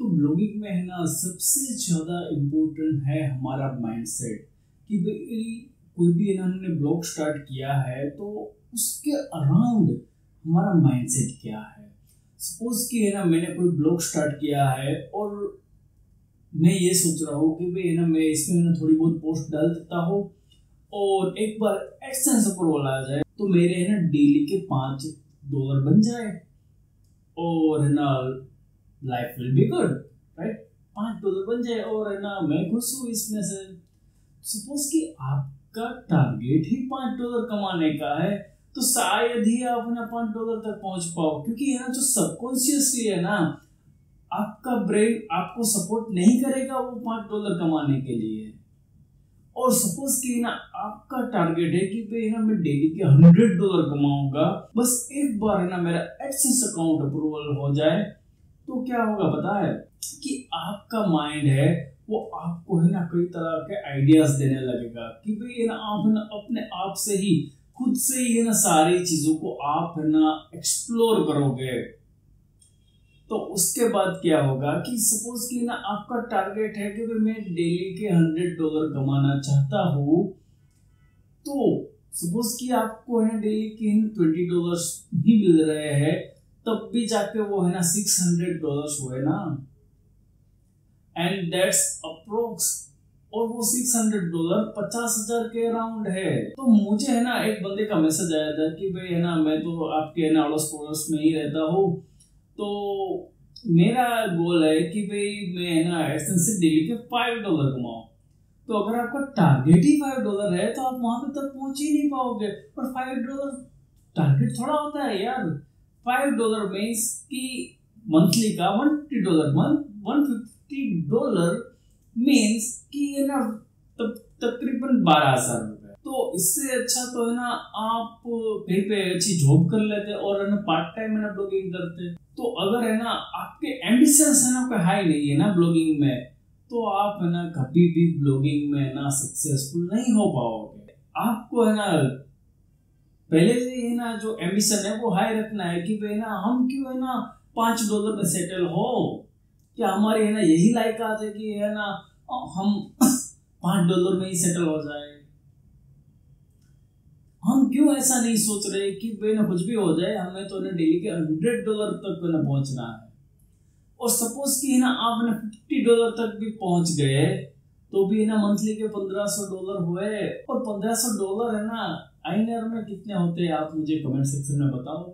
तो ब्लॉगिंग में है ना, सबसे ज़्यादा इम्पोर्टेंट है हमारा माइंडसेट कि भाई, कोई भी ना हमने ब्लॉग स्टार्ट किया है तो उसके अराउंड हमारा माइंडसेट क्या है? सपोज़ कि है ना, मैंने कोई ब्लॉग स्टार्ट किया है और मैं ये सोच रहा हूँ कि भाई, है ना, मैं इसमें ना थोड़ी बहुत पोस्ट डाल देता हूँ और एक बार एक्सेंस अप्रूवल आ जाए तो मेरे है ना डेली के पाँच डॉलर बन जाए। और है ना life will be good right पाँच डॉलर बन जाए और है ना, मैं खुश हूँ इसमें से। सपोज़ कि आपका टारगेट ही पाँच डॉलर कमाने का है तो शायद ही आप ना पाँच डॉलर तक पहुँच पाओ, क्योंकि है ना जो सबकॉन्शियसली है ना, आपका ब्रेन आपको सपोर्ट नहीं करेगा वो पाँच डॉलर कमाने के लिए। और सपोज़ कि ना, आपका टारगेट है कि भाई ना, मैं डेली के हंड्रेड डॉलर कमाऊँगा, बस एक बार है ना मेरा एक्सेस अकाउंट अप्रूवल हो जाए तो क्या होगा, पता है? कि आपका माइंड है, वो आपको है ना कई तरह के आइडियाज़ देने लगेगा कि भाई है ना, आप है ना अपने आप से ही, खुद से ही है ना सारी चीज़ों को आप है ना एक्सप्लोर करोगे। तो उसके बाद क्या होगा कि सपोज़ कि ना आपका टारगेट है कि मैं डेली के हंड्रेड डॉलर कमाना चाहता हूँ तो सपोज़ कि आपको है डेली के ट्वेंटी डॉलर ही मिल रहे हैं तब भी जाके वो है ना सिक्स हंड्रेड डॉलर हुए ना। एंड दैट्स अप्रोक्स और वो सिक्स हंड्रेड डॉलर पचास हज़ार के अराउंड है। तो मुझे है ना एक बंदे का मैसेज आया था कि भाई है ना, मैं तो आपके है ना अड़ोस पड़ोस में ही रहता हूँ। तो मेरा गोल है कि भाई मैं है ना एसेंस डेली के फाइव डॉलर कमाऊँ। तो अगर आपका टारगेट ही फाइव डॉलर है तो आप वहाँ पे तक पहुँच ही नहीं पाओगे। और फाइव डॉलर टारगेट थोड़ा होता है यार। फाइव डॉलर मीन्स की मंथली का one fifty dollar month one fifty dollar means कि ये ना तकरीबन बारह हज़ार रुपए। तो इससे अच्छा तो है ना, आप कहीं पे अच्छी जॉब कर लेते और है ना पार्ट टाइम है ना ब्लॉगिंग करते। तो अगर है ना आपके एम्बिशंस है ना कोई हाई नहीं है ना ब्लॉगिंग में तो आप है ना कभी भी ब्लॉगिंग में ना सक्सेसफुल नहीं हो पाओगे। आपको है ना पहले है ना जो एम्बिशन है, वो हाई रखना है कि भाई ना, हम क्यों है ना पाँच डॉलर में सेटल हो? क्या हमारी है ना यही लायकात है कि है ना हम पाँच डॉलर में ही सेटल हो जाए? हम क्यों ऐसा नहीं सोच रहे कि भाई ना कुछ भी हो जाए, हमें तो ना डेली के हंड्रेड डॉलर तक ना पहुँचना है। और सपोज़ कि है ना आप ना फिफ्टी डॉलर तक भी पहुँच गए तो भी ना मंथली के पंद्रह सौ डॉलर हुए। और पंद्रह सौ डॉलर है ना आईनर में कितने होते हैं आप मुझे कमेंट सेक्शन में बताओ।